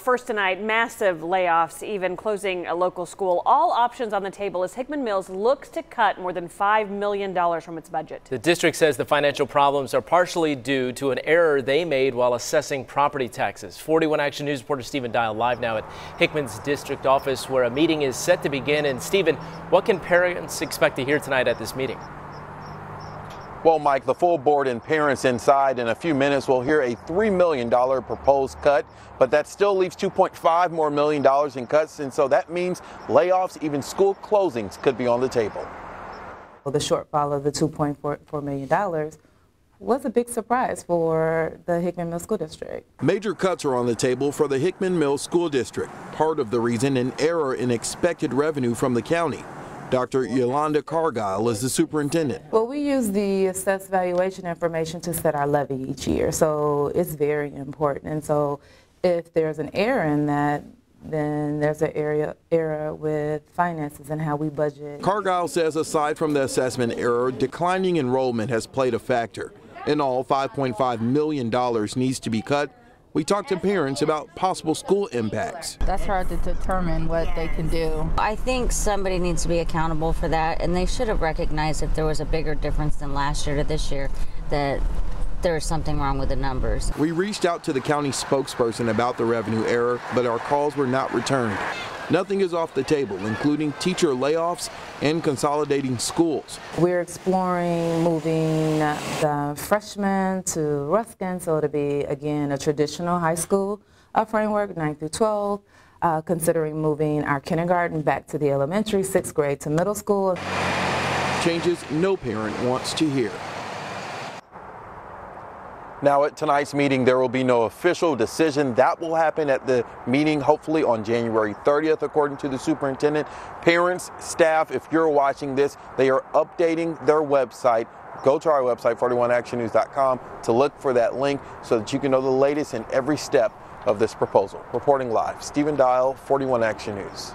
First tonight, massive layoffs, even closing a local school. All options on the table as Hickman Mills looks to cut more than $5 million from its budget. The district says the financial problems are partially due to an error they made while assessing property taxes. 41 Action News reporter Steven Dial live now at Hickman's district office where a meeting is set to begin. And Steven, what can parents expect to hear tonight at this meeting? Well, Mike, the full board and parents inside in a few minutes will hear a $3 million proposed cut, but that still leaves 2.5 more million dollars in cuts, and so that means layoffs, even school closings could be on the table. Well, the shortfall of the $2.4 million was a big surprise for the Hickman Mill School District. Major cuts are on the table for the Hickman Mill School District. Part of the reason an error in expected revenue from the county. Dr. Yolanda Cargile is the superintendent. Well, we use the assessed valuation information to set our levy each year, so it's very important. And so if there's an error in that, then there's an area error with finances and how we budget. Cargile says aside from the assessment error, declining enrollment has played a factor. In all, $5.5 million needs to be cut we talked to parents about possible school impacts. That's hard to determine what they can do. I think somebody needs to be accountable for that, and they should have recognized if there was a bigger difference than last year to this year that there is something wrong with the numbers. We reached out to the county spokesperson about the revenue error, but our calls were not returned. Nothing is off the table, including teacher layoffs and consolidating schools. We're exploring moving the freshmen to Ruskin, so it'll be, again, a traditional high school uh, framework, 9 through 12. Uh, considering moving our kindergarten back to the elementary, sixth grade to middle school. Changes no parent wants to hear. Now at tonight's meeting, there will be no official decision. That will happen at the meeting, hopefully on January 30th, according to the superintendent. Parents, staff, if you're watching this, they are updating their website. Go to our website, 41actionnews.com, to look for that link so that you can know the latest in every step of this proposal. Reporting live, Steven Dial, 41 Action News.